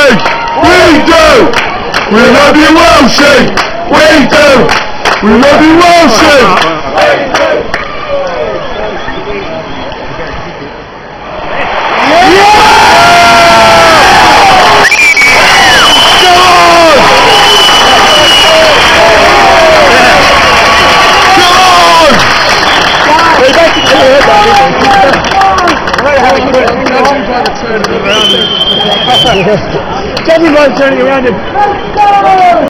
We do! We love you, Welshie! We do! We love you, Welshie! We do! We love you, Everyone turning around and